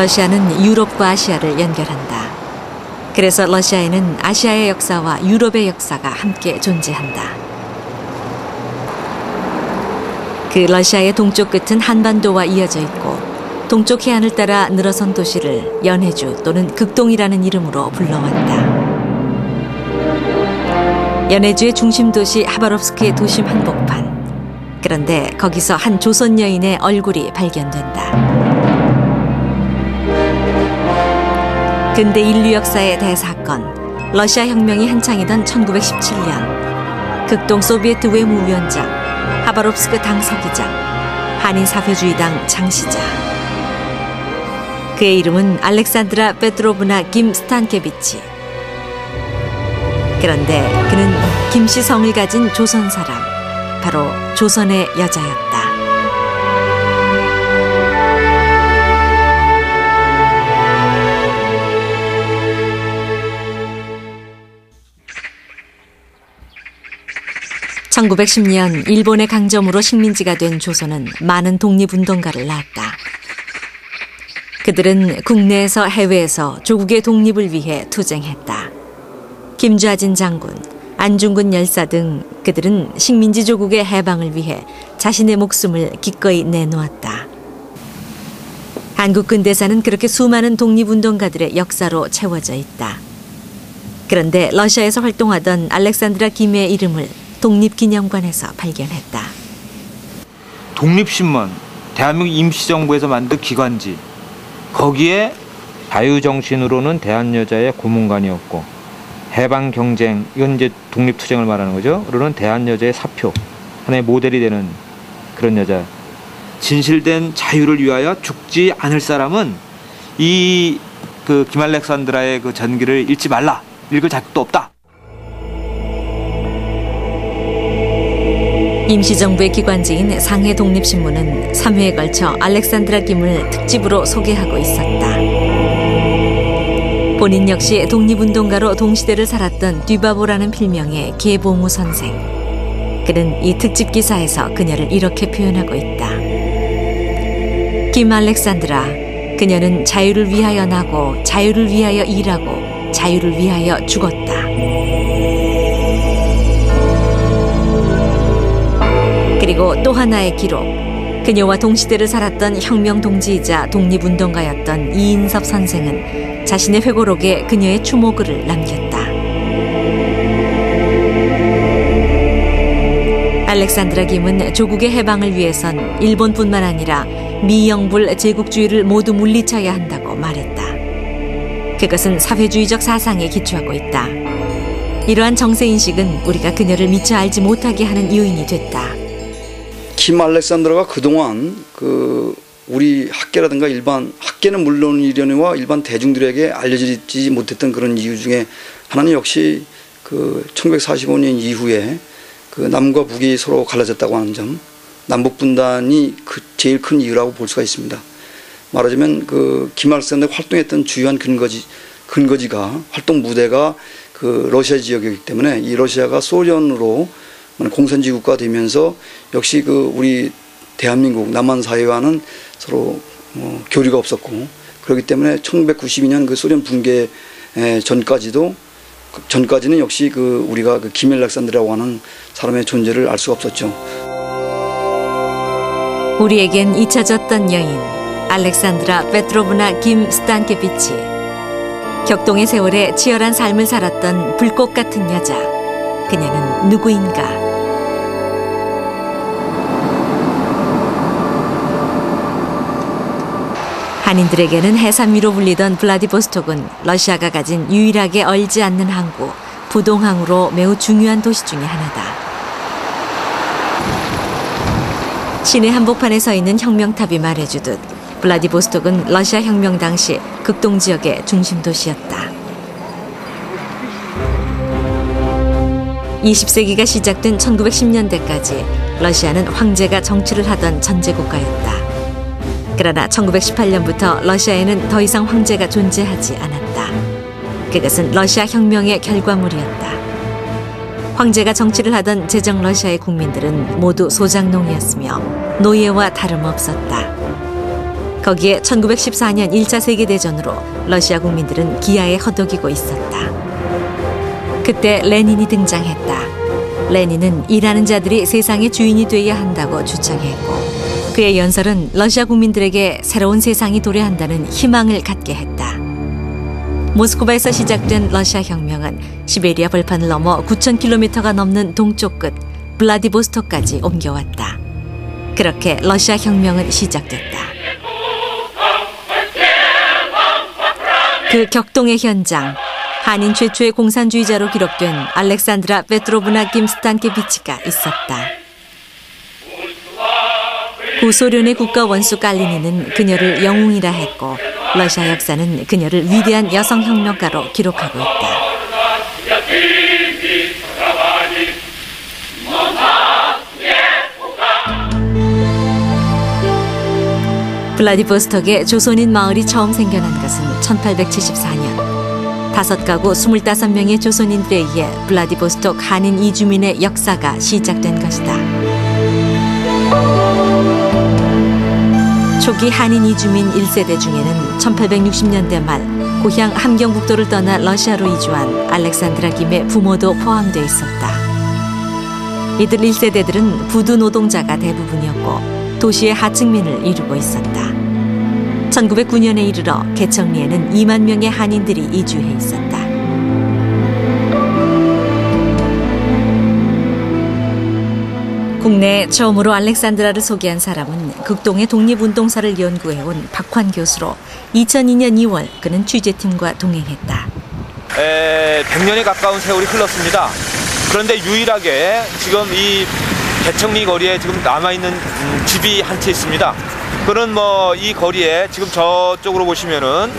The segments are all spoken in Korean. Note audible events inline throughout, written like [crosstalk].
러시아는 유럽과 아시아를 연결한다. 그래서 러시아에는 아시아의 역사와 유럽의 역사가 함께 존재한다. 그 러시아의 동쪽 끝은 한반도와 이어져 있고 동쪽 해안을 따라 늘어선 도시를 연해주 또는 극동이라는 이름으로 불러왔다. 연해주의 중심 도시 하바롭스크의 도심 한복판. 그런데 거기서 한 조선 여인의 얼굴이 발견된다. 근대 인류 역사의 대사건, 러시아 혁명이 한창이던 1917년, 극동 소비에트 외무위원장, 하바롭스크 당 서기장, 한인 사회주의당 창시자. 그의 이름은 알렉산드라 페트로브나 김 스탄케비치. 그런데 그는 김씨 성을 가진 조선 사람, 바로 조선의 여자였다. (1910년) 일본의 강점으로 식민지가 된 조선은 많은 독립운동가를 낳았다. 그들은 국내에서 해외에서 조국의 독립을 위해 투쟁했다. 김좌진 장군, 안중근 열사 등 그들은 식민지 조국의 해방을 위해 자신의 목숨을 기꺼이 내놓았다. 한국 근대사는 그렇게 수많은 독립운동가들의 역사로 채워져 있다. 그런데 러시아에서 활동하던 알렉산드라 김의 이름을 독립기념관에서 발견했다. 독립신문, 대한민국 임시정부에서 만든 기관지. 거기에 자유정신으로는 대한여자의 고문관이었고 해방 경쟁 이건 이제 독립 투쟁을 말하는 거죠. 그러는 대한 여자의 사표 하나의 모델이 되는 그런 여자. 진실된 자유를 위하여 죽지 않을 사람은 이 그 김알렉산드라의 그 전기를 읽지 말라. 읽을 자격도 없다. 임시정부의 기관지인 상해 독립신문은 3회에 걸쳐 알렉산드라 김을 특집으로 소개하고 있었다. 본인 역시 독립운동가로 동시대를 살았던 뒤바보라는 필명의 개봉우 선생. 그는 이 특집 기사에서 그녀를 이렇게 표현하고 있다. 김 알렉산드라, 그녀는 자유를 위하여 나고 자유를 위하여 일하고 자유를 위하여 죽었다. 그리고 또 하나의 기록. 그녀와 동시대를 살았던 혁명 동지이자 독립운동가였던 이인섭 선생은 자신의 회고록에 그녀의 추모글을 남겼다. 알렉산드라 김은 조국의 해방을 위해선 일본뿐만 아니라 미영불 제국주의를 모두 물리쳐야 한다고 말했다. 그것은 사회주의적 사상에 기초하고 있다. 이러한 정세인식은 우리가 그녀를 미처 알지 못하게 하는 요인이 됐다. 김 알렉산드라가 그동안 그 우리 학계라든가 일반 학계는 물론이려니와 일반 대중들에게 알려지지 못했던 그런 이유 중에 하나는 역시 그 1945년 이후에 그 남과 북이 서로 갈라졌다고 하는 점, 남북 분단이 그 제일 큰 이유라고 볼 수가 있습니다. 말하자면 그 김학생들 활동했던 주요한 근거지 근거지가 활동 무대가 그 러시아 지역이기 때문에 이 러시아가 소련으로 공산주의 국가 되면서 역시 그 우리 대한민국 남한 사회와는 서로 어, 교류가 없었고 그렇기 때문에 1992년 그 소련 붕괴 전까지도 그 전까지는 역시 그 우리가 그 김일락산드라고 하는 사람의 존재를 알 수가 없었죠. 우리에겐 잊혀졌던 여인 알렉산드라 페트로브나 김 스탄케비치 격동의 세월에 치열한 삶을 살았던 불꽃 같은 여자 그녀는 누구인가? 한인들에게는 해산 위로 불리던 블라디보스톡은 러시아가 가진 유일하게 얼지 않는 항구, 부동항으로 매우 중요한 도시 중의 하나다. 시내 한복판에 서 있는 혁명탑이 말해주듯 블라디보스톡은 러시아 혁명 당시 극동 지역의 중심 도시였다. 20세기가 시작된 1910년대까지 러시아는 황제가 정치를 하던 전제 국가였다. 그러나 1918년부터 러시아에는 더 이상 황제가 존재하지 않았다. 그것은 러시아 혁명의 결과물이었다. 황제가 정치를 하던 제정 러시아의 국민들은 모두 소장농이었으며 노예와 다름없었다. 거기에 1914년 1차 세계대전으로 러시아 국민들은 기아에 허덕이고 있었다. 그때 레닌이 등장했다. 레닌은 일하는 자들이 세상의 주인이 되어야 한다고 주장했고 그의 연설은 러시아 국민들에게 새로운 세상이 도래한다는 희망을 갖게 했다. 모스크바에서 시작된 러시아 혁명은 시베리아 벌판을 넘어 9,000km가 넘는 동쪽 끝 블라디보스토크까지 옮겨왔다. 그렇게 러시아 혁명은 시작됐다. 그 격동의 현장, 한인 최초의 공산주의자로 기록된 알렉산드라 페트로브나 김스탄케비치가 있었다. 구소련의 국가 원수 깔리니는 그녀를 영웅이라 했고 러시아 역사는 그녀를 위대한 여성 혁명가로 기록하고 있다. 블라디보스톡에 조선인 마을이 처음 생겨난 것은 1874년. 다섯 가구 25명의 조선인들에 의해 블라디보스톡 한인 이주민의 역사가 시작된 것이다. 초기 한인 이주민 1세대 중에는 1860년대 말 고향 함경북도를 떠나 러시아로 이주한 알렉산드라 김의 부모도 포함되어 있었다. 이들 1세대들은 부두 노동자가 대부분이었고 도시의 하층민을 이루고 있었다. 1909년에 이르러 개청리에는 2만 명의 한인들이 이주해 있었다. 국내 처음으로 알렉산드라를 소개한 사람은 극동의 독립운동사를 연구해온 박환 교수로 2002년 2월 그는 취재팀과 동행했다. 에, 100년에 가까운 세월이 흘렀습니다. 그런데 유일하게 지금 이 개청리 거리에 지금 남아있는 음, 집이 한 채 있습니다. 그는 뭐 이 거리에 지금 저쪽으로 보시면은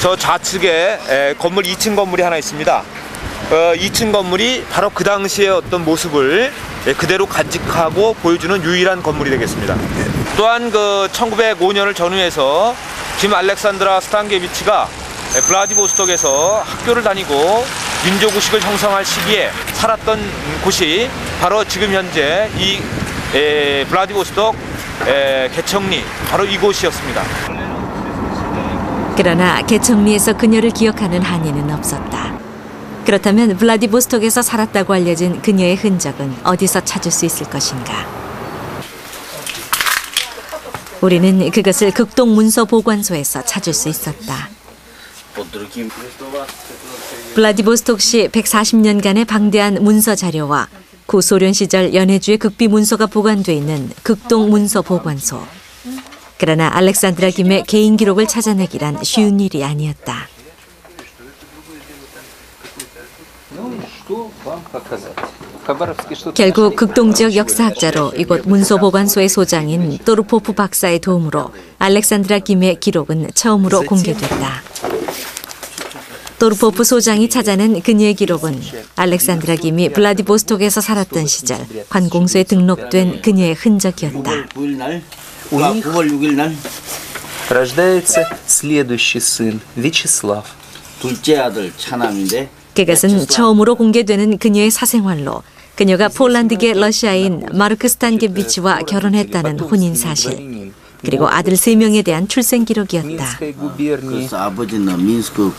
저 좌측에 에, 건물 2층 건물이 하나 있습니다. 어, 2층 건물이 바로 그 당시의 어떤 모습을 예, 그대로 간직하고 보여주는 유일한 건물이 되겠습니다. 또한 그 1905년을 전후해서 김 알렉산드라 스탄게비치가 예, 블라디보스톡에서 학교를 다니고 민족의식을 형성할 시기에 살았던 곳이 바로 지금 현재 이 에, 블라디보스톡 에, 개청리 바로 이곳이었습니다. 그러나 개청리에서 그녀를 기억하는 한인은 없었다. 그렇다면 블라디보스톡에서 살았다고 알려진 그녀의 흔적은 어디서 찾을 수 있을 것인가? 우리는 그것을 극동 문서 보관소에서 찾을 수 있었다. 블라디보스톡시 140년간의 방대한 문서 자료와 구소련 시절 연해주의 극비 문서가 보관돼 있는 극동 문서 보관소. 그러나 알렉산드라 김의 개인 기록을 찾아내기란 쉬운 일이 아니었다. 결국 극동 지역 역사학자로 이곳 문서 보관소의 소장인 또르포프 박사의 도움으로 알렉산드라 김의 기록은 처음으로 공개됐다. 또르포프 소장이 찾아낸 그녀의 기록은 알렉산드라 김이 블라디보스톡에서 살았던 시절 관공서에 등록된 그녀의 흔적이었다. У них 9월 6일 날 рождается следующий сын Вячеслав. 둘째 아들 차남인데 그것은 처음으로 공개되는 그녀의 사생활로 그녀가 폴란드계 러시아인 마르크 스탄게비치와 결혼했다는 혼인 사실 그리고 아들 세 명에 대한 출생 기록이었다. Минской губернии 그래서 아버지는 민스크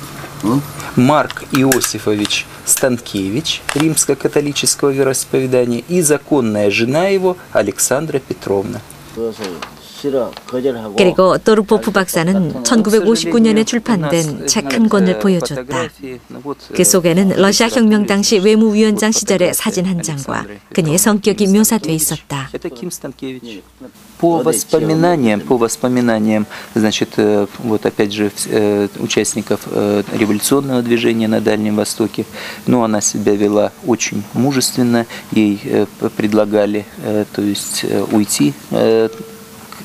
어? Марк Иосифович Станкевич римско-католического вероисповедания и законная жена его Александра Петровна. 그래서 싫어 거절하고 그리고 또르포프 박사는 1959년에 출판된 책 한 권을 보여줬다. 그 속에는 러시아 혁명 당시 외무위원장 시절의 사진 한 장과 그녀의 성격이 묘사돼 있었다. Это Ким Станкевич. По воспоминаниям, по воспоминаниям, значит, э, вот опять же вс- э, участников э, революционного движения на Дальнем Востоке, ну, она себя вела очень мужественно, ей э, п- предлагали, э, то есть, э, уйти э,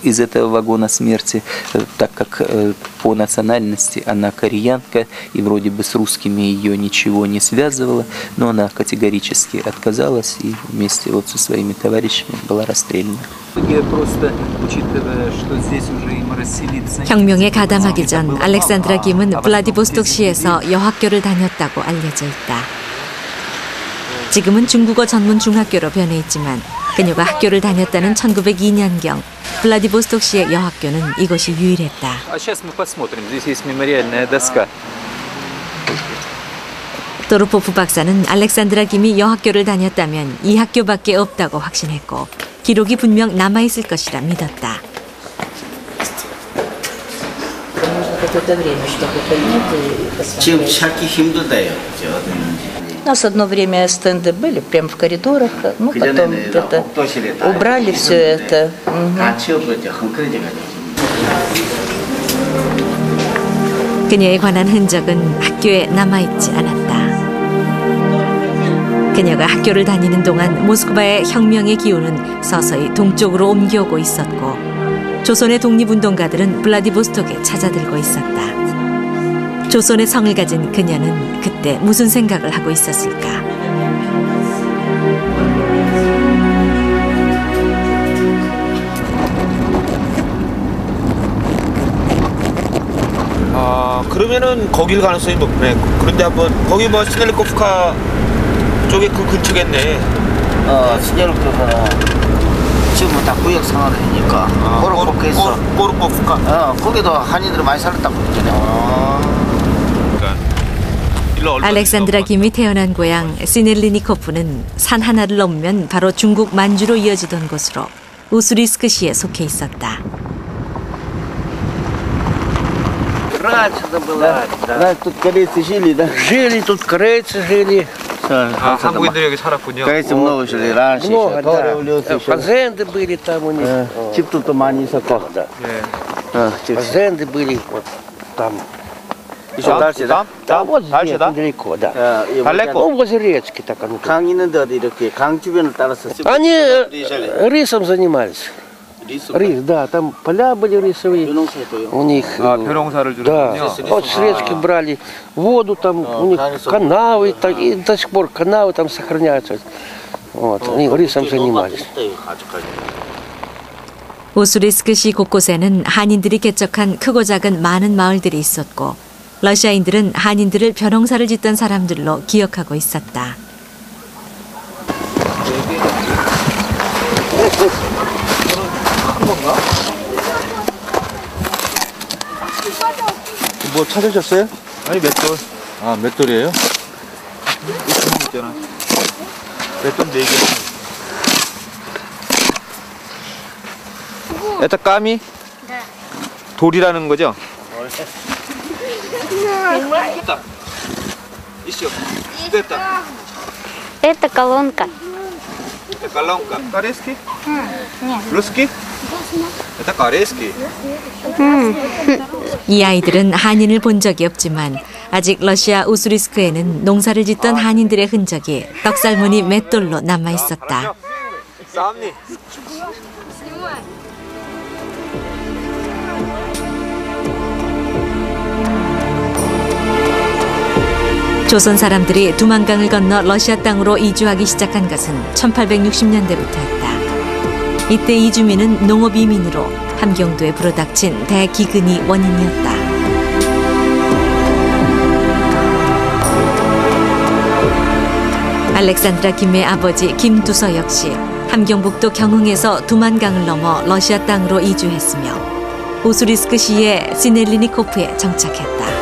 из этого вагона смерти, э, так как э, по национальности она кореянка, и вроде бы с русскими ее ничего не связывало, но она категорически отказалась и вместе вот со своими товарищами была расстреляна. Просто учитывая, что здесь уже им расселиться... 혁명에 가담하기 전 알렉산드라 김은 블라디보스톡시에서 여학교를 다녔다고 알려져 있다. 지금은 중국어 전문 중학교로 변해 있지만 그녀가 학교를 다녔다는 1902년경 블라디보스톡시의 여학교는 이것이 유일했다. 도르포프 박사는 알렉산드라 김이 여학교를 다녔다면 이 학교밖에 없다고 확신했고 기록이 분명 남아있을 것이라 믿었다. 지금 찾기 힘들다요. 어디 있는지. У нас одно время стенды были прямо в коридорах, ну Где потом они, это 옥도실에 다 убрали 이렇게 все 해놓는데 это. Мгм. 다 치워버렸죠. 헝클어져가지고. 그녀에 관한 흔적은 학교에 남아있지 않았다. 그녀가 학교를 다니는 동안 모스크바의 혁명의 기운은 서서히 동쪽으로 옮겨오고 있었고 조선의 독립운동가들은 블라디보스톡에 찾아들고 있었다. 조선의 성을 가진 그녀는 그때 무슨 생각을 하고 있었을까? 아 그러면은 거길 가능성이 높네. 그런데 한번 거기 뭐 스넬리코프카 쪽에 그 근처겠네. 어, 시제로께서는 지금은 다 구역 상황이니까 아, 고로코크에서 꼬르코프카. 어, 거기도 한인들이 많이 살았다고 그러잖아요. 얼마 알렉산드라 김이 태어난 고향 시넬리니코프는 산 하나를 넘으면 바로 중국 만주로 이어지던 곳으로 우스리스크시에 속해 있었다. раньше было. Да, тут корейцы жили, да? Жили тут корейцы, жили. 아 한국인들이 여기 살았군요. корейцы много жили раньше. Много, еще, да. до революции Э, еще. Фазенды были там у них. Э, О, 집도 많이 있었고. да. 예. 어, 집. Фазенды были вот там. еще дальше, да? Да, вот дальше, нет, да? недалеко, да. 어, 이 달래꽃. Ну, возле речки так оно. 강 있는데 어디 이렇게 강 주변을 따라서 Они э, приезжали. рисом занимались. рису. Рис, да, там поля были рисовые. 유농사도요. У них 아 э, 벼농사를 да, 주는군요. вот с речки брали воду, там у них конечно. канавы, так, и до сих пор канавы там сохраняются. Вот, они рисом занимались. 아직까지. 우스리스크시 곳곳에는 한인들이 개척한 크고 작은 많은 마을들이 있었고 러시아인들은 한인들을 벼농사를 짓던 사람들로 기억하고 있었다. 뭐 찾으셨어요? 아니 맷돌. 아 맷돌이에요? 있잖아. 맷돌 4개. 일단 까미? 네. 돌이라는 거죠? 네. 됐다. 이쇼. 됐다. Это колонка. Это колонка. Корейский? Нет. Русский? Это корейский. 이 아이들은 한인을 본 적이 없지만 아직 러시아 우스리스크에는 농사를 짓던 한인들의 흔적이 떡살무늬 맷돌로 남아 있었다. 조선 사람들이 두만강을 건너 러시아 땅으로 이주하기 시작한 것은 1860년대부터였다. 이때 이주민은 농업 이민으로 함경도에 불어닥친 대기근이 원인이었다. 알렉산드라 김의 아버지 김두서 역시 함경북도 경흥에서 두만강을 넘어 러시아 땅으로 이주했으며 우스리스크 시의 시넬리니코프에 정착했다.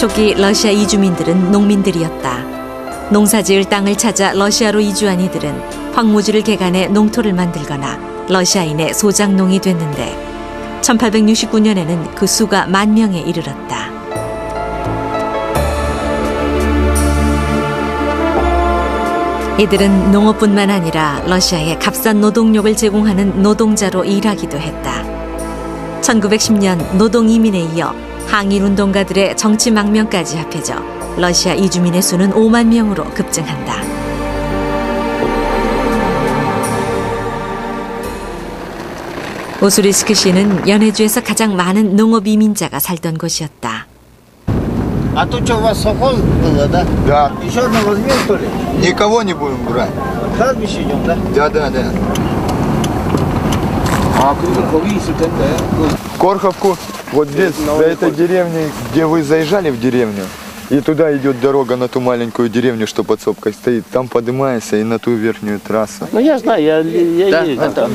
초기 러시아 이주민들은 농민들이었다. 농사지을 땅을 찾아 러시아로 이주한 이들은 황무지를 개간해 농토를 만들거나 러시아인의 소작농이 됐는데 1869년에는 그 수가 만 명에 이르렀다. 이들은 농업뿐만 아니라 러시아에 값싼 노동력을 제공하는 노동자로 일하기도 했다. 1910년 노동 이민에 이어 항일 운동가들의 정치 망명까지 합해져 러시아 이주민의 수는 5만 명으로 급증한다. 오수리스크시는 연해주에서 가장 많은 농업 이민자가 살던 곳이었다. А тут что, у вас совхоз было, да? Да, Еще одно возьмем, что ли? никого не будем брать. Кладбище идем, да? Да, да, да. 아 그리고 거기 있을 텐데. 그 Корховку, вот здесь, за этой деревней, где вы заезжали в деревню, И туда идет дорога на ту маленькую деревню, что под сопкой стоит. Там поднимается и на ту верхнюю трассу. Ну я знаю, я, я ездил там.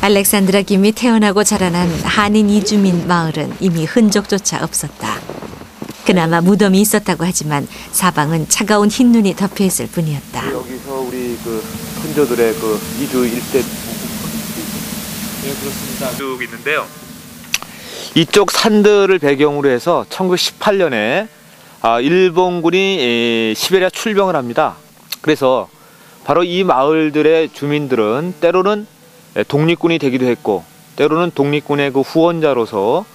알렉산드라 김이 태어나고 자라난 한인 이주민 마을은 이미 흔적조차 없었다. 그나마 무덤이 있었다고 하지만 사방은 차가운 흰 눈이 덮여 있을 뿐이었다. 여기서 우리 그 선조들의 그 이주 일대 네 그렇습니다. 쭉 있는데요. 이쪽 산들을 배경으로 해서 1918년에 아, 일본군이 에, 시베리아 출병을 합니다. 그래서 바로 이 마을들의 주민들은 때로는 에, 독립군이 되기도 했고 때로는 독립군의 그 후원자로서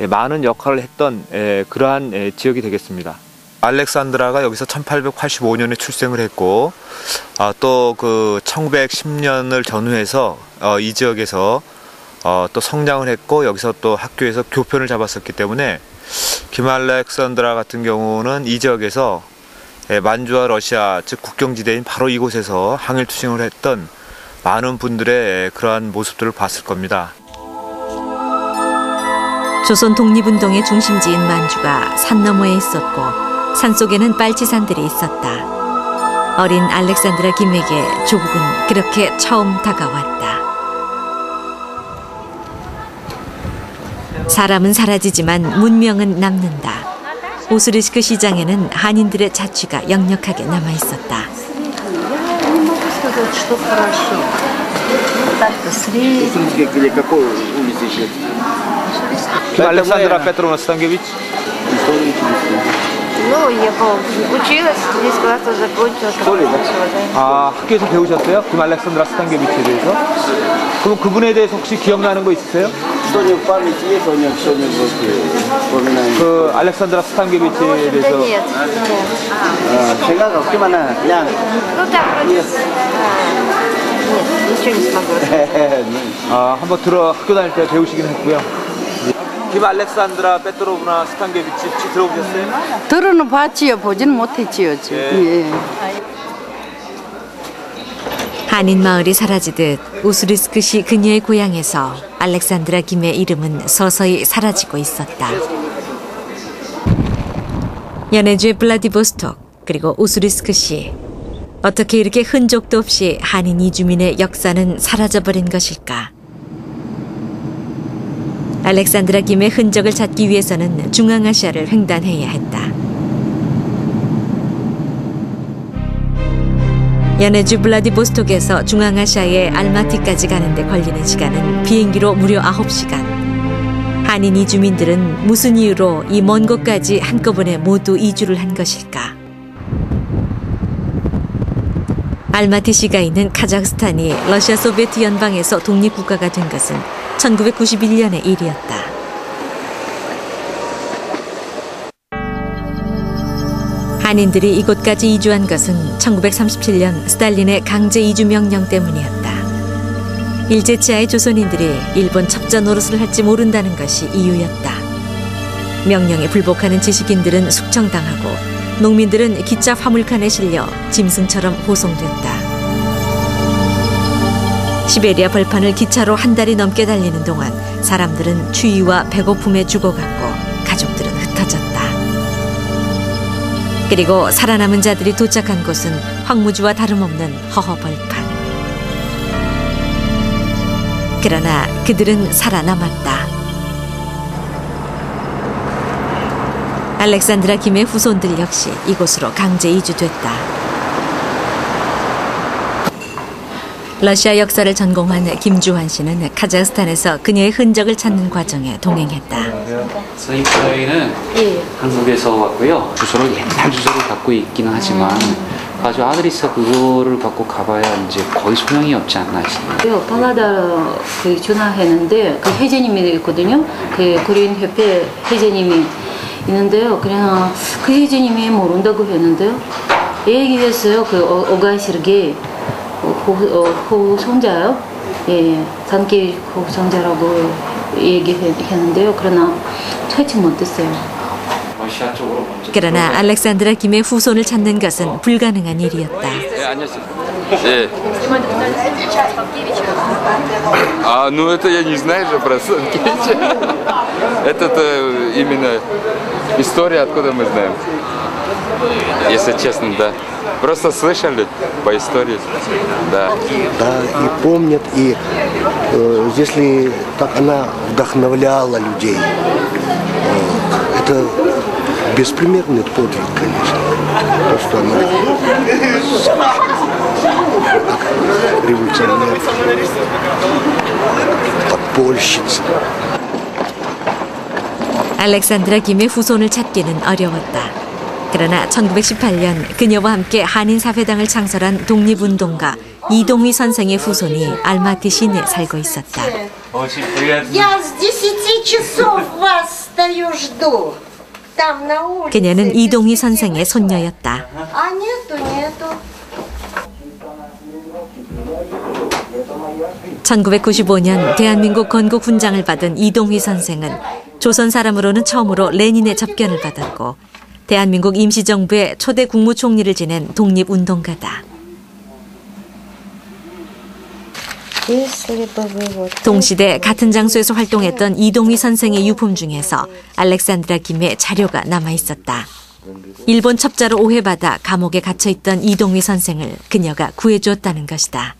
에, 많은 역할을 했던 에, 그러한 에, 지역이 되겠습니다. 알렉산드라가 여기서 1885년에 출생을 했고 아, 또그 1910년을 전후해서 어, 이 지역에서 어, 또 성장을 했고 여기서 또 학교에서 교편을 잡았었기 때문에 김 알렉산드라 같은 경우는 이 지역에서 예, 만주와 러시아 즉 국경지대인 바로 이곳에서 항일 투쟁을 했던 많은 분들의 예, 그러한 모습들을 봤을 겁니다. 조선 독립운동의 중심지인 만주가 산 너머에 있었고 산 속에는 빨치산들이 있었다. 어린 알렉산드라 김에게 조국은 그렇게 처음 다가왔다. 사람은 사라지지만 문명은 남는다. 오스리스크 시장에는 한인들의 자취가 역력하게 남아 있었다. 김 알렉산드라 페트로나 스탄게비치 Ну, я училась, здесь класс закончила. 아 학교에서 배우셨어요? 김 알렉산드라 스탄게비치에 대해서? 그럼 그분에 대해서 혹시 기억나는 거 있으세요? 소녀 빠미지 소녀 소녀 그렇게 고민하는 그 알렉산드라 스탄게비치에 어, 대해서 어, 생각 없지만은 그냥 아 한번 들어 학교 다닐 때 배우시긴 했고요. 김 알렉산드라 페트로브나 스탄게비치 들어보셨어요? 들어는 봤지요. 보지는 못했지요 예. 예. 아, 한인 마을이 사라지듯 우스리스크시 그녀의 고향에서 알렉산드라 김의 이름은 서서히 사라지고 있었다. 연해주의 블라디보스톡 그리고 우스리스크시 어떻게 이렇게 흔적도 없이 한인 이주민의 역사는 사라져버린 것일까? 알렉산드라 김의 흔적을 찾기 위해서는 중앙아시아를 횡단해야 했다. 연해주 블라디보스톡에서 중앙아시아의 알마티까지 가는데 걸리는 시간은 비행기로 무려 9시간. 한인 이주민들은 무슨 이유로 이 먼 곳까지 한꺼번에 모두 이주를 한 것일까? 알마티시가 있는 카자흐스탄이 러시아 소비에트 연방에서 독립국가가 된 것은 1991년의 일이었다. 한인들이 이곳까지 이주한 것은 1937년 스탈린의 강제 이주 명령 때문이었다. 일제치하의 조선인들이 일본 첩자 노릇을 할지 모른다는 것이 이유였다. 명령에 불복하는 지식인들은 숙청당하고 농민들은 기차 화물칸에 실려 짐승처럼 호송됐다. 시베리아 벌판을 기차로 한 달이 넘게 달리는 동안 사람들은 추위와 배고픔에 죽어갔고 가족들은. 그리고 살아남은 자들이 도착한 곳은 황무지와 다름없는 허허벌판. 그러나 그들은 살아남았다. 알렉산드라 김의 후손들 역시 이곳으로 강제 이주됐다. 러시아 역사를 전공한 김주환 씨는 카자흐스탄에서 그녀의 흔적을 찾는 과정에 동행했다. 저희 저희는 예. 한국에서 왔고요. 주소를 옛날 주소를 갖고 있기는 하지만 아주 아드레스 그거를 갖고 가봐야 이제 거의 소용이 없지 않나 싶습니다. 그 발라다 그 전화했는데 그 회장님이 있거든요. 그 그린 협회 회장님이 있는데요. 그냥 그 회장님이 모른다고 했는데요. 얘기했어요. 그 어, 오가시르게 호, 어, 호송자요. 예, 산길 호송자라고 얘기했는데요. 그러나 퇴치 못했어요. 러시아 쪽으로 먼저. 그러나 알렉산드라 김의 후손을 찾는 것은 불가능한 일이었다. 네, 안녕하세요. 네. А, ну это я не знаю же про Санкевича. Это именно История откуда мы знаем? Если честно, да. Просто слышали по истории. Да. Да, и помнят, и э, если как она вдохновляла людей, э, это беспримерный подвиг, конечно. То, что она как революционер, подпольщица. 알렉산드라 김의 후손을 찾기는 어려웠다. 그러나 1918년 그녀와 함께 한인사회당을 창설한 독립운동가 이동휘 선생의 후손이 알마티 시내 살고 있었다. 그녀는 이동휘 선생의 손녀였다. 1995년 대한민국 건국 훈장을 받은 이동휘 선생은 조선 사람으로는 처음으로 레닌의 접견을 받았고 대한민국 임시정부의 초대 국무총리를 지낸 독립운동가다. Если бы вы вот... 동시대 같은 장소에서 활동했던 이동휘 선생의 유품 중에서 알렉산드라 김의 자료가 남아 있었다. 일본 첩자로 오해받아 감옥에 갇혀 있던 이동휘 선생을 그녀가 구해주었다는 것이다.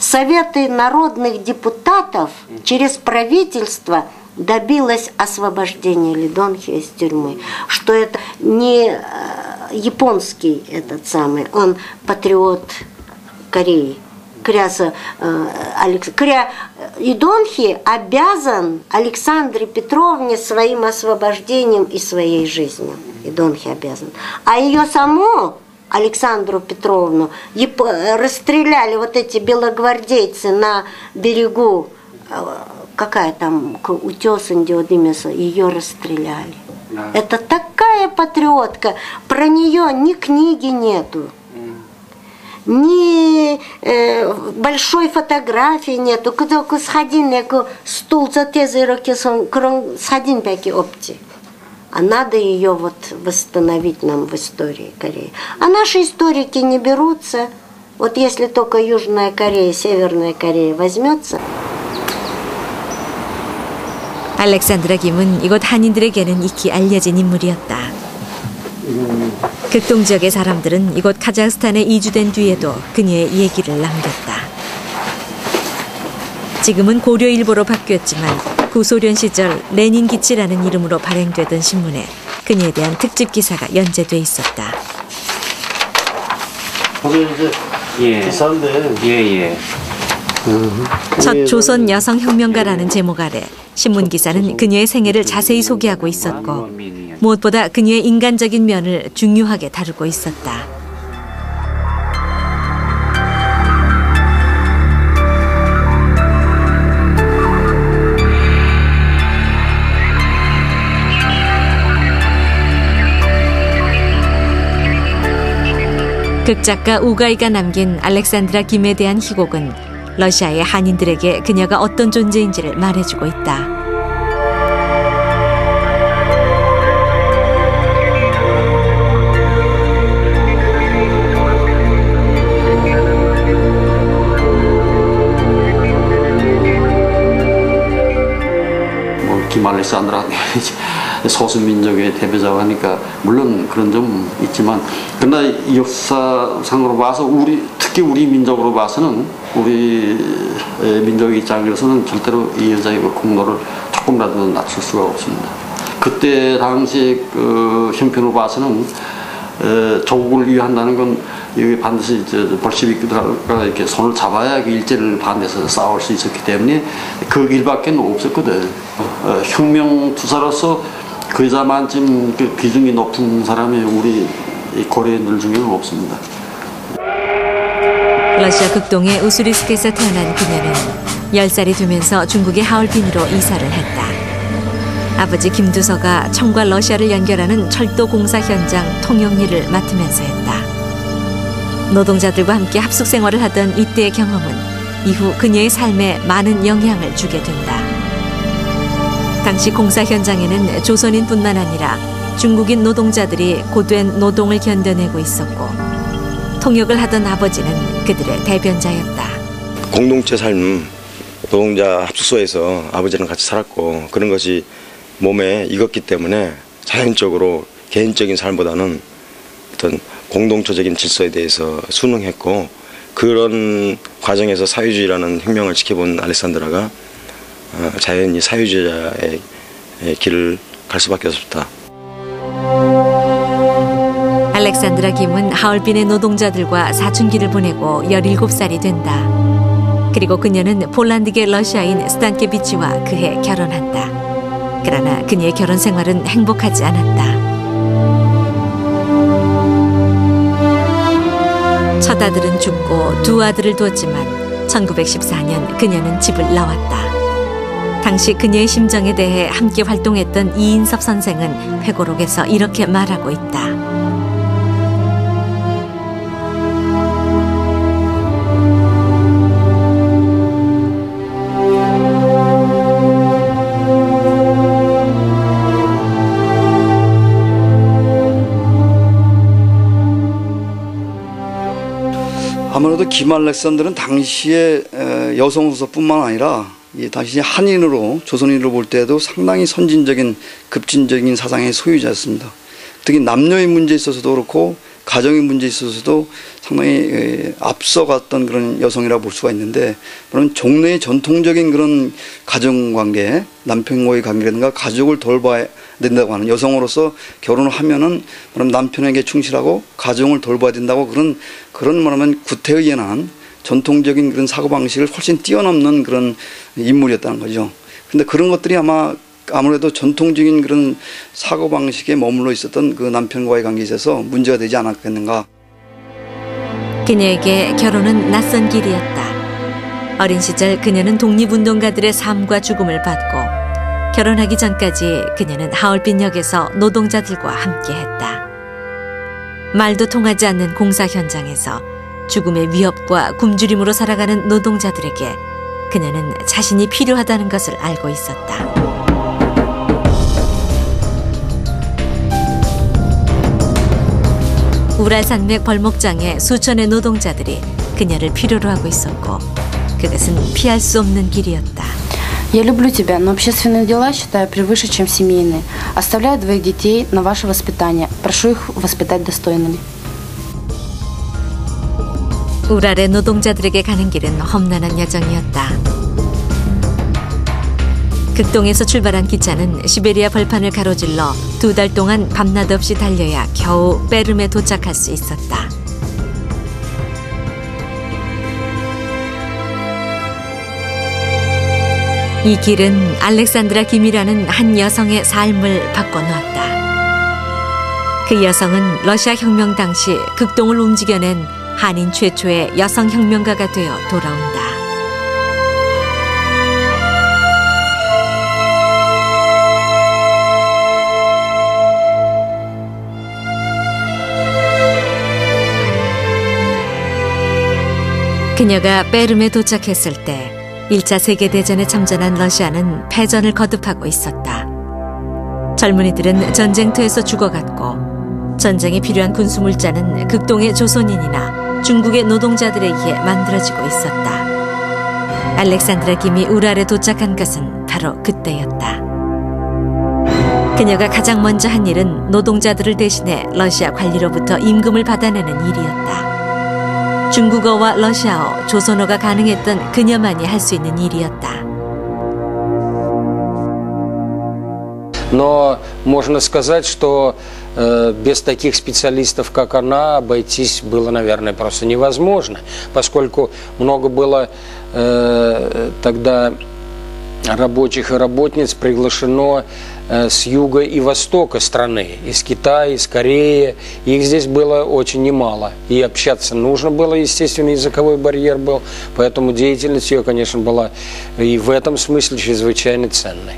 Советы народных депутатов через правительство Добилась освобождения Лидонхи из тюрьмы. Что это не э, японский этот самый, он патриот Кореи. Кряса, э, Алекс... Кря... Идонхи обязан Александре Петровне своим освобождением и своей жизнью. Идонхи обязан. А ее саму Александру Петровну расстреляли вот эти белогвардейцы на берегу, э, какая там, к- утес Индиодимиса, ее расстреляли. Это такая патриотка, про нее ни книги нету, ни э, большой фотографии нету. Только сходин, яку стул за тези руки, сходин пяки опти. А надо ее вот восстановить нам в истории Кореи. А наши историки не берутся. Вот если только Южная Корея, Северная Корея возьмется. 알렉산드라 김은 이곳 한인들에게는 익히 알려진 인물이었다. 극동 지역의 사람들은 이곳 카자흐스탄에 이주된 뒤에도 그녀의 얘기를 남겼다. 지금은 고려일보로 바뀌었지만 구소련 시절 레닌 기치라는 이름으로 발행되던 신문에 그녀에 대한 특집 기사가 연재돼 있었다. 거기 이제 예. 기사인데 예, 예. 첫 조선 여성 혁명가라는 제목 아래 신문 기사는 그녀의 생애를 자세히 소개하고 있었고 무엇보다 그녀의 인간적인 면을 중요하게 다루고 있었다. 극작가 우가이가 남긴 알렉산드라 김에 대한 희곡은 러시아의 한인들에게 그녀가 어떤 존재인지를 말해주고 있다. 뭐 김알렉산드라 [laughs] 소수민족의 대표자고 하니까 물론 그런 점 있지만 그러나 이 역사상으로 봐서 우리 특히 우리 민족으로 봐서는 우리 에, 민족의 입장에서는 절대로 이 여자의 그 공로를 조금이라도 낮출 수가 없습니다. 그때 당시 그 형편으로 봐서는 에, 조국을 위한다는 건 여기 반드시 이제 볼시비크들과 이렇게 손을 잡아야 그 일제를 반대해서 싸울 수 있었기 때문에 그 길밖에 없었거든. 어, 혁명 투사로서 그 여자만큼 그 비중이 높은 사람이 우리 이 고려인들 중에는 없습니다. 러시아 극동의 우스리스크에서 태어난 그녀는 10살이 되면서 중국의 하얼빈으로 이사를 했다. 아버지 김두서가 청과 러시아를 연결하는 철도 공사 현장 통역 일을 맡으면서 했다. 노동자들과 함께 합숙 생활을 하던 이때의 경험은 이후 그녀의 삶에 많은 영향을 주게 된다. 당시 공사 현장에는 조선인뿐만 아니라 중국인 노동자들이 고된 노동을 견뎌내고 있었고 통역을 하던 아버지는 그들의 대변자였다. 공동체 삶 노동자 합숙소에서 아버지랑 같이 살았고 그런 것이 몸에 익었기 때문에 자연적으로 개인적인 삶보다는 어떤 공동체적인 질서에 대해서 순응했고 그런 과정에서 사회주의라는 혁명을 지켜본 알렉산드라가 어, 자연히 사회주의자의 길을 갈 수밖에 없었다. 알렉산드라 김은 하얼빈의 노동자들과 사춘기를 보내고 17살이 된다. 그리고 그녀는 폴란드계 러시아인 스탄케비치와 그해 결혼한다. 그러나 그녀의 결혼 생활은 행복하지 않았다. 첫 아들은 죽고 두 아들을 두었지만 1914년 그녀는 집을 나왔다. 당시 그녀의 심정에 대해 함께 활동했던 이인섭 선생은 회고록에서 이렇게 말하고 있다. 아무래도 김 알렉산더는 당시에 여성으로서뿐만 아니라 당시 한인으로 조선인으로 볼 때도 상당히 선진적인 급진적인 사상의 소유자였습니다. 특히 남녀의 문제에 있어서도 그렇고 가정의 문제에 있어서도 상당히 앞서갔던 그런 여성이라고 볼 수가 있는데 그런 종래의 전통적인 그런 가정관계 남편과의 관계라든가 가족을 돌봐야 된다고 하는 여성으로서 결혼을 하면은 그럼 남편에게 충실하고 가정을 돌봐야 된다고 그런 그런 말하면 구태의연한 전통적인 그런 사고 방식을 훨씬 뛰어넘는 그런 인물이었다는 거죠. 근데 그런 것들이 아마 아무래도 전통적인 그런 사고 방식에 머물러 있었던 그 남편과의 관계에 있어서 문제가 되지 않았겠는가. 그녀에게 결혼은 낯선 길이었다. 어린 시절 그녀는 독립운동가들의 삶과 죽음을 받고 결혼하기 전까지 그녀는 하얼빈역에서 노동자들과 함께했다. 말도 통하지 않는 공사 현장에서 죽음의 위협과 굶주림으로 살아가는 노동자들에게 그녀는 자신이 필요하다는 것을 알고 있었다. 우랄산맥 벌목장의 수천의 노동자들이 그녀를 필요로 하고 있었고 그것은 피할 수 없는 길이었다. Я люблю тебя, но общественные дела считаю превыше, чем семейные. Оставляю двоих детей на ваше воспитание. Прошу их воспитать достойными. 우랄의 노동자들에게 가는 길은 험난한 여정이었다. 극동에서 출발한 기차는 시베리아 벌판을 가로질러 두 달 동안 밤낮 없이 달려야 겨우 베름에 도착할 수 있었다. 이 길은 알렉산드라 김이라는 한 여성의 삶을 바꿔놓았다. 그 여성은 러시아 혁명 당시 극동을 움직여낸 한인 최초의 여성 혁명가가 되어 돌아온다. 그녀가 베름에 도착했을 때 1차 세계대전에 참전한 러시아는 패전을 거듭하고 있었다. 젊은이들은 전쟁터에서 죽어갔고 전쟁에 필요한 군수물자는 극동의 조선인이나 중국의 노동자들에 의해 만들어지고 있었다. 알렉산드라 김이 우랄에 도착한 것은 바로 그때였다. 그녀가 가장 먼저 한 일은 노동자들을 대신해 러시아 관리로부터 임금을 받아내는 일이었다. 중국어와 러시아어, 조선어가 가능했던 그녀만이 할 수 있는 일이었다. Но можно сказать, что э, без таких специалистов, как она, обойтись было, наверное, просто невозможно, поскольку много было э, тогда рабочих и работниц приглашено э, с юга и востока страны, из Китая, из Кореи. Их здесь было очень немало. И общаться нужно было, естественно, языковой барьер был. Поэтому деятельность ее, конечно, была и в этом смысле чрезвычайно ценной.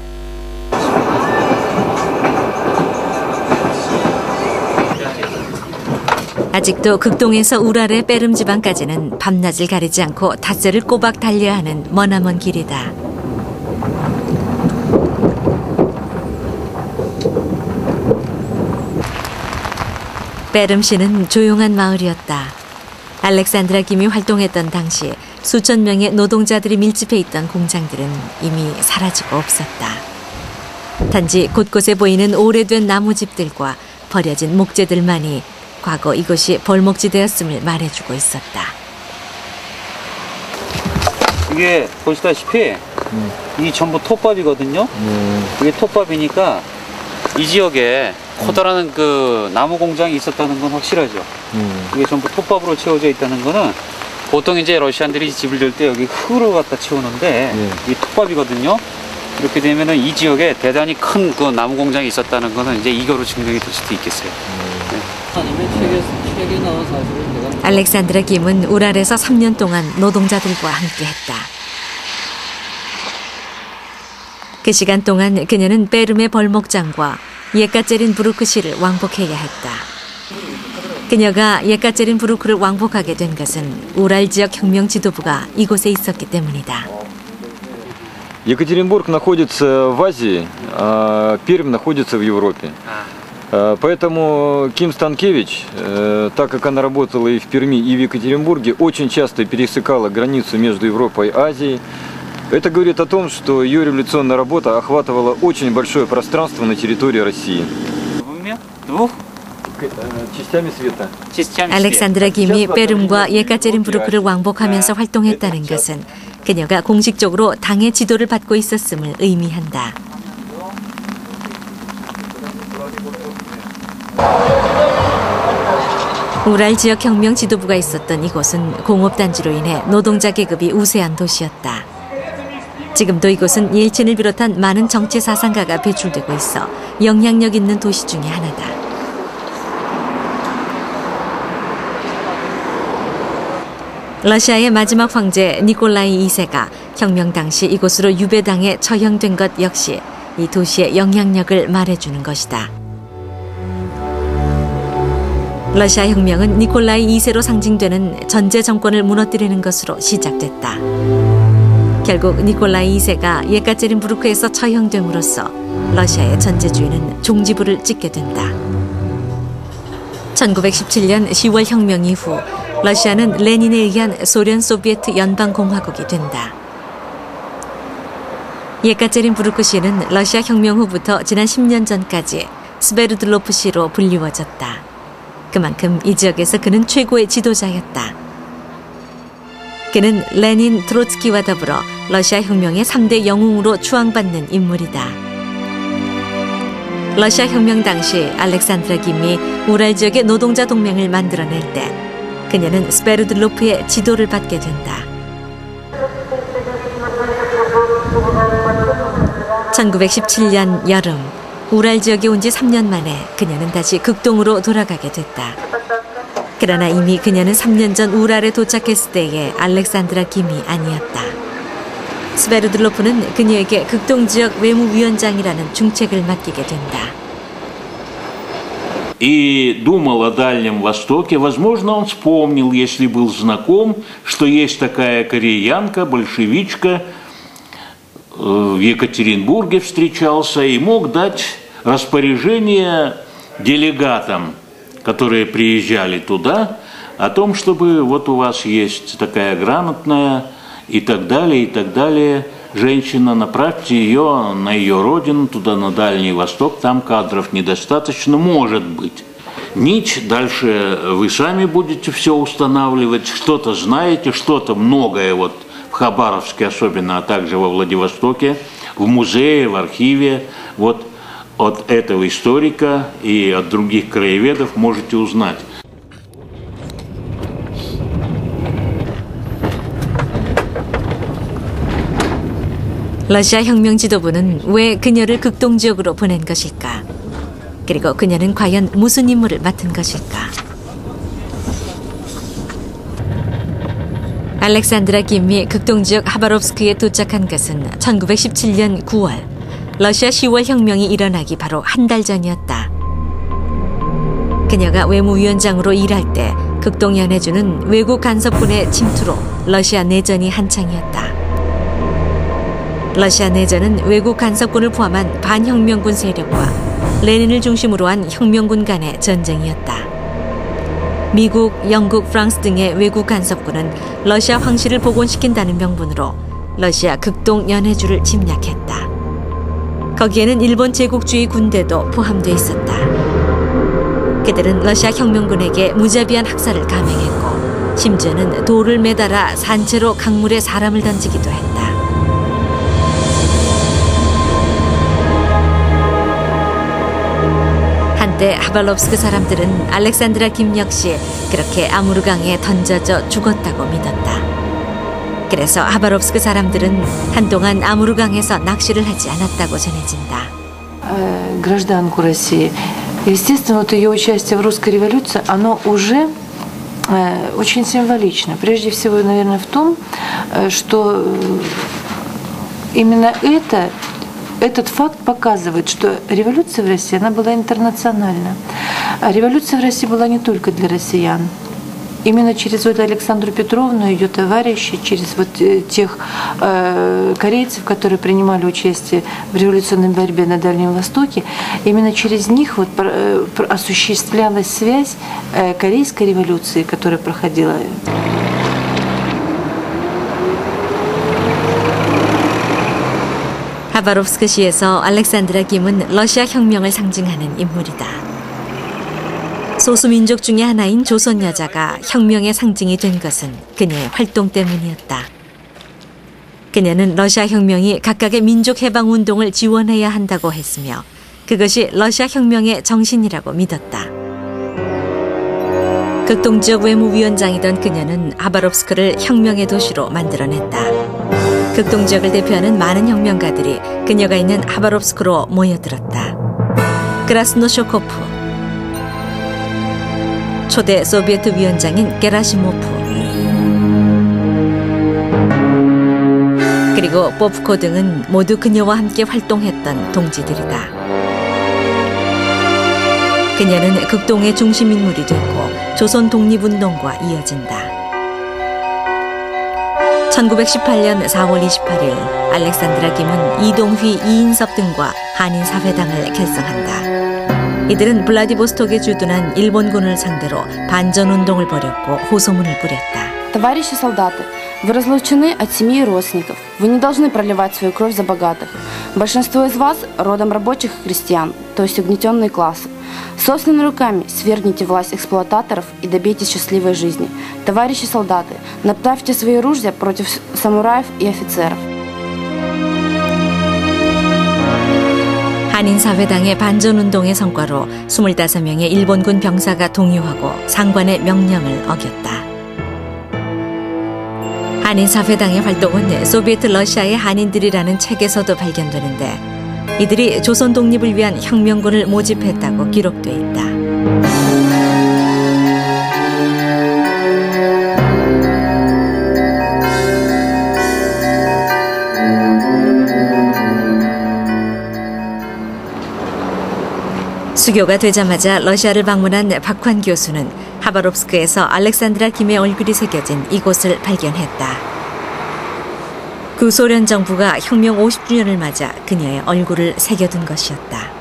아직도 극동에서 우랄의 빼름 지방까지는 밤낮을 가리지 않고 닷새를 꼬박 달려야 하는 머나먼 길이다. 베름시는 조용한 마을이었다. 알렉산드라 김이 활동했던 당시 수천 명의 노동자들이 밀집해 있던 공장들은 이미 사라지고 없었다. 단지 곳곳에 보이는 오래된 나무집들과 버려진 목재들만이 과거 이곳이 벌목지대였음을 말해주고 있었다. 이게 보시다시피 이 전부 톱밥이거든요. 이게 톱밥이니까 이 지역에 커다란 그 나무 공장이 있었다는 건 확실하죠. 이게 전부 톱밥으로 채워져 있다는 거는 보통 이제 러시안들이 집을 질때 여기 흙으로 갖다 채우는데 이 톱밥이거든요. 이렇게 되면은 이 지역에 대단히 큰 그 나무 공장이 있었다는 거는 이제 이거로 증명이 될 수도 있겠어요. 알렉산드라 김은 우랄에서 3년 동안 노동자들과 함께했다. 그 시간 동안 그녀는 베름의 벌목장과 예카제린 부르크시를 왕복해야 했다. 그녀가 예카제린 부르크를 왕복하게 된 것은 우랄 지역 혁명 지도부가 이곳에 있었기 때문이다. Екатеринбург находится в Азии, а Пермь находится в Европе. Э, Поэтому Ким Станкевич, э, так как она работала и в Перми, и в Екатеринбурге, очень часто пересекала границу между Европой и Азией. Это говорит о том, что ее революционная работа охватывала очень большое пространство на территории России. двух частями света. 알렉산드라 김이 베름과 예카제린부르크를 왕복하면서 활동했다는 것은 그녀가 공식적으로 당의 지도를 받고 있었음을 의미한다. 우랄 지역 혁명 지도부가 있었던 이곳은 공업단지로 인해 노동자 계급이 우세한 도시였다. 지금도 이곳은 일친을 비롯한 많은 정치 사상가가 배출되고 있어 영향력 있는 도시 중의 하나다. 러시아의 마지막 황제 니콜라이 2세가 혁명 당시 이곳으로 유배당해 처형된 것 역시 이 도시의 영향력을 말해주는 것이다. 러시아 혁명은 니콜라이 2세로 상징되는 전제 정권을 무너뜨리는 것으로 시작됐다. 결국 니콜라이 2세가 예카제린부르크에서 처형됨으로써 러시아의 전제주의는 종지부를 찍게 된다. 1917년 10월 혁명 이후 러시아는 레닌에 의한 소련 소비에트 연방공화국이 된다. 예카제린 부르크 시는 러시아 혁명 후부터 지난 10년 전까지 스베르들로프 시로 불리워졌다. 그만큼 이 지역에서 그는 최고의 지도자였다. 그는 레닌, 트로츠키와 더불어 러시아 혁명의 3대 영웅으로 추앙받는 인물이다. 러시아 혁명 당시 알렉산드라 김이 우랄 지역의 노동자 동맹을 만들어낼 때 그녀는 스베르들로프의 지도를 받게 된다. 1917년 여름 우랄 지역에 온 지 3년 만에 그녀는 다시 극동으로 돌아가게 됐다. 그러나 이미 그녀는 3년 전 우랄에 도착했을 때의 알렉산드라 김이 아니었다. 스베르들로프는 그녀에게 극동 지역 외무위원장이라는 중책을 맡기게 된다. и думал о Дальнем Востоке. Возможно, он вспомнил, если был знаком, что есть такая кореянка, большевичка, в Екатеринбурге встречался и мог дать распоряжение делегатам, которые приезжали туда, о том, чтобы вот у вас есть такая грамотная и так далее, и так далее женщина, направьте ее на ее родину, туда на Дальний Восток, там кадров недостаточно, может быть. Нич, дальше вы сами будете все устанавливать, что-то знаете, что-то многое вот Хабаровске особенно, а также во Владивостоке, в музее, в архиве, вот от этого историка и от других краеведов можете узнать. 러시아 혁명 지도부는 왜 그녀를 극동 지역으로 보낸 것일까? 그리고 그녀는 과연 무슨 임무를 맡은 것일까? 알렉산드라 김이 극동 지역 하바롭스크에 도착한 것은 1917년 9월 러시아 10월 혁명이 일어나기 바로 한 달 전이었다. 그녀가 외무위원장으로 일할 때 극동연해주는 외국 간섭군의 침투로 러시아 내전이 한창이었다. 러시아 내전은 외국 간섭군을 포함한 반혁명군 세력과 레닌을 중심으로 한 혁명군 간의 전쟁이었다. 미국, 영국, 프랑스 등의 외국 간섭군은 러시아 황실을 복원시킨다는 명분으로 러시아 극동 연해주를 침략했다. 거기에는 일본 제국주의 군대도 포함돼 있었다. 그들은 러시아 혁명군에게 무자비한 학살을 감행했고 심지어는 돌을 매달아 산채로 강물에 사람을 던지기도 했다. 한때 하발롭스크 사람들은 알렉산드라 김 역시 그렇게 아무르강에 던져져 죽었다고 믿었다. 그래서 하바롭스크 사람들은 한동안 아무르강에서 낚시를 하지 않았다고 전해진다. Э, гражданку России. Естественно, вот ее участие в русской революции, оно уже э, очень символично. Прежде всего, наверное, в том, э, что именно это этот факт показывает, что революция в России, она была интернациональна. А революция в России была не только для россиян. Именно через вот Александру Петровну и ее товарищей, через вот тех э, корейцев, которые принимали участие в революционной борьбе на Дальнем Востоке, именно через них вот э, осуществлялась связь э, корейской революции, которая проходила. 하바롭스크 시에서 알렉산드라 김은 러시아 혁명을 상징하는 인물이다. 소수민족 중의 하나인 조선 여자가 혁명의 상징이 된 것은 그녀의 활동 때문이었다. 그녀는 러시아 혁명이 각각의 민족 해방 운동을 지원해야 한다고 했으며 그것이 러시아 혁명의 정신이라고 믿었다. 극동 지역 외무위원장이던 그녀는 하바롭스크를 혁명의 도시로 만들어냈다. 극동 지역을 대표하는 많은 혁명가들이 그녀가 있는 하바롭스크로 모여들었다. 그라스노쇼코프, 초대 소비에트 위원장인 게라시모프, 그리고 뽑코 등은 모두 그녀와 함께 활동했던 동지들이다. 그녀는 극동의 중심 인물이 됐고 조선 독립운동과 이어진다. 1918년 4월 28일 알렉산드라 김은 이동휘, 이인섭 등과 한인사회당을 결성한다. 이들은 블라디보스톡에 주둔한 일본군을 상대로 반전운동을 벌였고 호소문을 뿌렸다. Товарищи солдаты, вы разлучены от семьи и родственников. Вы не должны проливать свою кровь за богатых. Большинство из вас родом рабочих и крестьян, то есть угнетенные классы. Собственными руками свергните власть эксплуататоров и добейтесь счастливой жизни. Товарищи солдаты, направьте свои ружья против самураев и офицеров. 한인사회당의 반전운동의 성과로 25명의 일본군 병사가 동요하고 상관의 명령을 어겼다. 한인사회당의 활동은 소비에트 러시아의 한인들이라는 책에서도 발견되는데 이들이 조선 독립을 위한 혁명군을 모집했다고 기록돼 있다. 수교가 되자마자 러시아를 방문한 박환 교수는 하바롭스크에서 알렉산드라 김의 얼굴이 새겨진 이곳을 발견했다. 구소련 정부가 혁명 50주년을 맞아 그녀의 얼굴을 새겨둔 것이었다.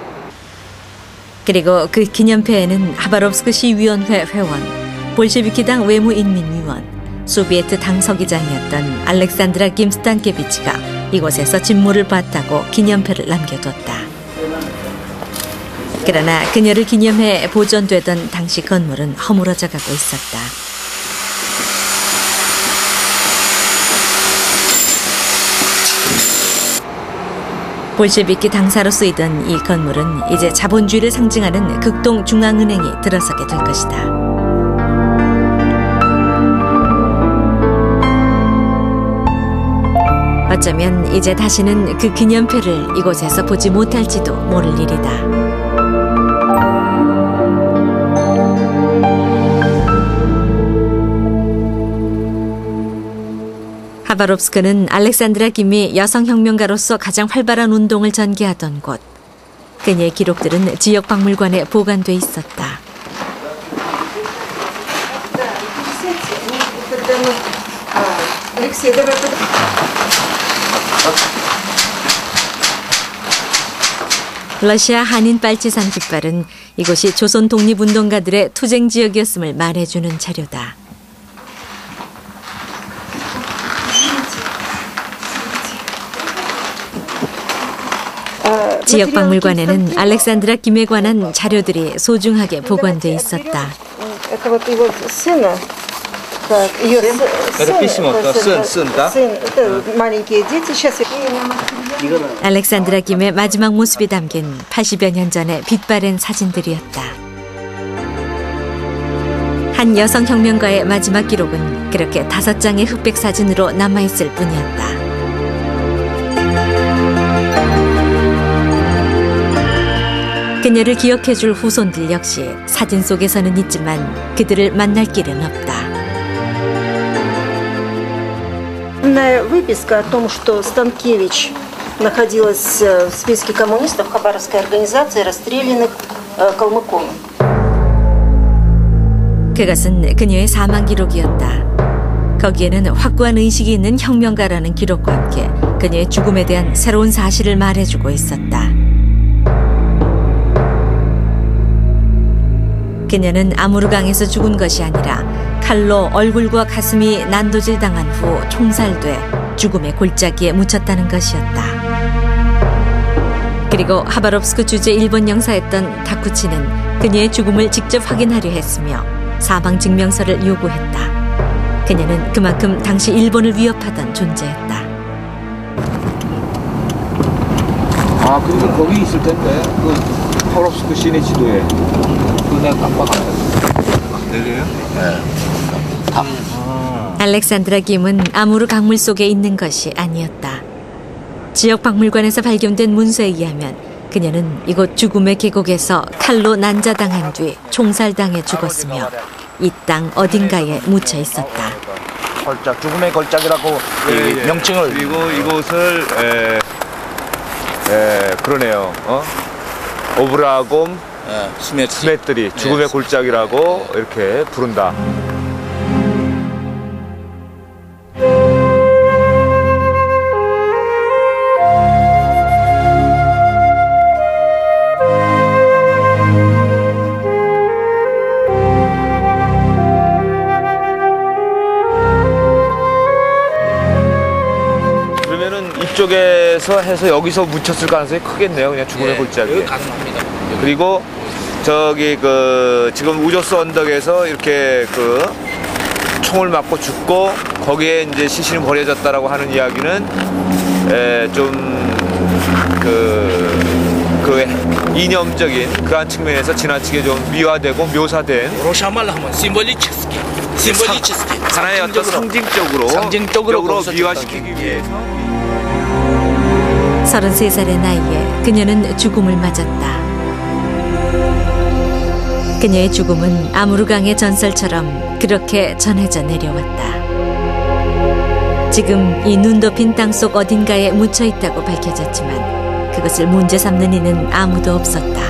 그리고 그 기념패에는 하바롭스크 시위원회 회원, 볼셰비키당 외무인민위원, 소비에트 당서기장이었던 알렉산드라 김스탄케비치가 이곳에서 진모를 봤다고 기념패를 남겨뒀다. 그러나 그녀를 기념해 보존되던 당시 건물은 허물어져 가고 있었다. 볼셰비키 당사로 쓰이던 이 건물은 이제 자본주의를 상징하는 극동 중앙은행이 들어서게 될 것이다. 어쩌면 이제 다시는 그 기념표를 이곳에서 보지 못할지도 모를 일이다. 하바롭스크는 알렉산드라 김이 여성혁명가로서 가장 활발한 운동을 전개하던 곳. 그녀의 기록들은 지역 박물관에 보관돼 있었다. 러시아 한인 빨치산 깃발은 이곳이 조선 독립운동가들의 투쟁 지역이었음을 말해주는 자료다. 지역 박물관에는 알렉산드라 김에 관한 자료들이 소중하게 보관돼 있었다. 알렉산드라 김의 마지막 모습이 담긴 80여 년 전의 빛바랜 사진들이었다. 한 여성 혁명가의 마지막 기록은 그렇게 다섯 장의 흑백 사진으로 남아있을 뿐이었다. 그녀를 기억해줄 후손들 역시 사진 속에서는 있지만 그들을 만날 길은 없다. Полная выписка о том, что Станкевич находилась э, в списке коммунистов Хабаровской организации, расстрелянных э, Калмыком. 그것은 그녀의 사망 기록이었다. 거기에는 확고한 의식이 있는 혁명가라는 기록과 함께 그녀의 죽음에 대한 새로운 사실을 말해주고 있었다. 그녀는 아무르강에서 죽은 것이 아니라 칼로 얼굴과 가슴이 난도질 당한 후 총살돼 죽음의 골짜기에 묻혔다는 것이었다. 그리고 하바롭스크 주재 일본 영사였던 다쿠치는 그녀의 죽음을 직접 확인하려 했으며 사망 증명서를 요구했다. 그녀는 그만큼 당시 일본을 위협하던 존재였다. 아 그리고 거기 있을 텐데 그 파롭스크 시내 지도에 그 내가 깜빡 내려요? 네. 알렉산드라 김은 아무르 강물 속에 있는 것이 아니었다. 지역 박물관에서 발견된 문서에 의하면 그녀는 이곳 죽음의 계곡에서 칼로 난자당한 뒤 총살당해 죽었으며 이 땅 어딘가에 묻혀 있었다. 걸작 죽음의 걸작이라고 예, 이 예. 명칭을 그리고 이곳을 에, 에, 그러네요. 어? оврагом смерти 죽음의 골짜기라고 이렇게 부른다. 이쪽에서 해서 여기서 묻혔을 가능성이 크겠네요. 그냥 죽음의 골짜기. 가능합니다. 그리고 저기 그 지금 우조스 언덕에서 이렇게 그 총을 맞고 죽고 거기에 이제 시신이 버려졌다라고 하는 이야기는 좀그 그 이념적인 그한 측면에서 지나치게 좀 미화되고 묘사된 로샤말로 하면 심볼리치스키 심볼리치스키 하나의 어떤 상징적으로 상징적으로 미화시키기 위해서 33살의 나이에 그녀는 죽음을 맞았다. 그녀의 죽음은 아무르강의 전설처럼 그렇게 전해져 내려왔다. 지금 이 눈 덮인 땅속 어딘가에 묻혀 있다고 밝혀졌지만 그것을 문제 삼는 이는 아무도 없었다.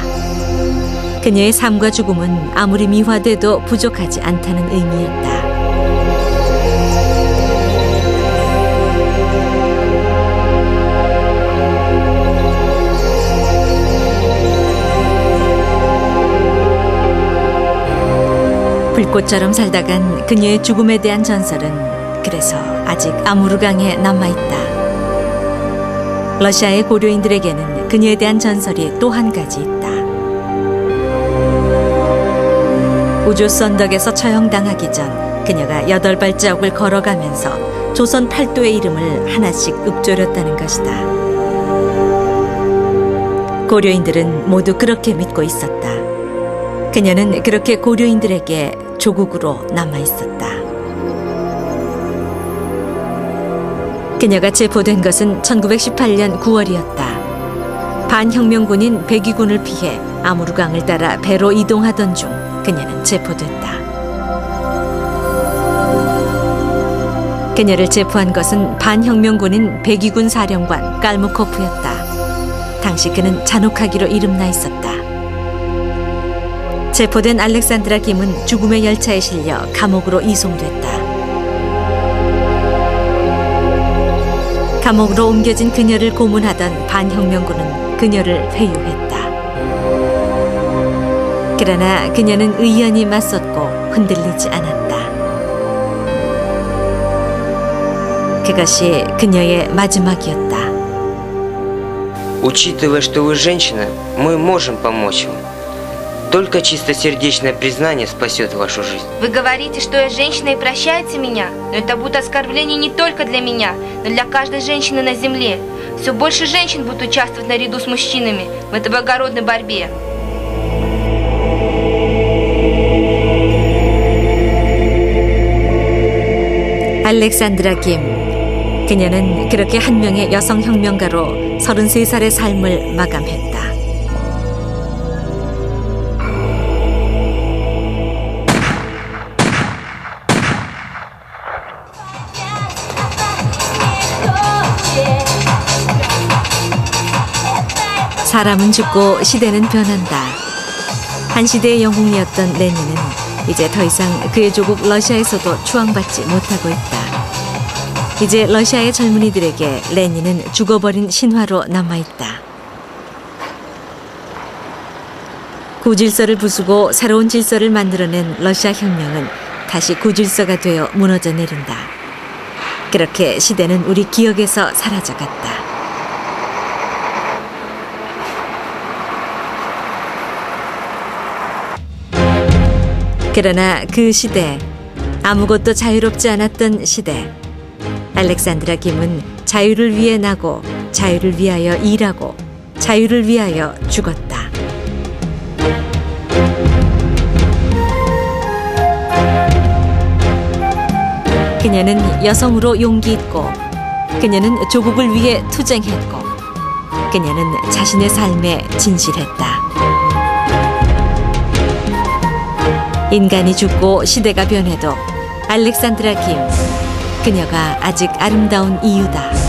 그녀의 삶과 죽음은 아무리 미화돼도 부족하지 않다는 의미였다. 불꽃처럼 살다간 그녀의 죽음에 대한 전설은 그래서 아직 아무르강에 남아있다. 러시아의 고려인들에게는 그녀에 대한 전설이 또 한 가지 있다. 우주스 언덕에서 처형당하기 전 그녀가 여덟 발자국을 걸어가면서 조선 팔도의 이름을 하나씩 읊조렸다는 것이다. 고려인들은 모두 그렇게 믿고 있었다. 그녀는 그렇게 고려인들에게 조국으로 남아 있었다. 그녀가 체포된 것은 1918년 9월이었다. 반혁명군인 백위군을 피해 아무르강을 따라 배로 이동하던 중 그녀는 체포됐다. 그녀를 체포한 것은 반혁명군인 백위군 사령관 깔무코프였다. 당시 그는 잔혹하기로 이름나 있었다. 체포된 알렉산드라 김은 죽음의 열차에 실려 감옥으로 이송됐다. 감옥으로 옮겨진 그녀를 고문하던 반혁명군은 그녀를 회유했다. 그러나 그녀는 의연히 맞섰고 흔들리지 않았다. 그것이 그녀의 마지막이었다. Учитывая, что вы женщина, мы можем помочь вам. Только чистосердечное признание спасет вашу жизнь. Вы говорите, что я женщина и прощаете меня, но это будет оскорбление не только для меня, но для каждой женщины на земле. Все больше женщин будут участвовать наряду с мужчинами в этой благородной борьбе. 알렉산드라 김. 그녀는 그렇게 한 명의 여성 혁명가로 33살의 삶을 마감했다. 사람은 죽고 시대는 변한다. 한 시대의 영웅이었던 레닌은 이제 더 이상 그의 조국 러시아에서도 추앙받지 못하고 있다. 이제 러시아의 젊은이들에게 레닌은 죽어버린 신화로 남아있다. 구질서를 부수고 새로운 질서를 만들어낸 러시아 혁명은 다시 구질서가 되어 무너져 내린다. 그렇게 시대는 우리 기억에서 사라져갔다. 그러나 그 시대, 아무것도 자유롭지 않았던 시대. 알렉산드라 김은 자유를 위해 나고, 자유를 위하여 일하고, 자유를 위하여 죽었다. 그녀는 여성으로 용기 있고, 그녀는 조국을 위해 투쟁했고, 그녀는 자신의 삶에 진실했다. 인간이 죽고 시대가 변해도 알렉산드라 김 그녀가 아직 아름다운 이유다.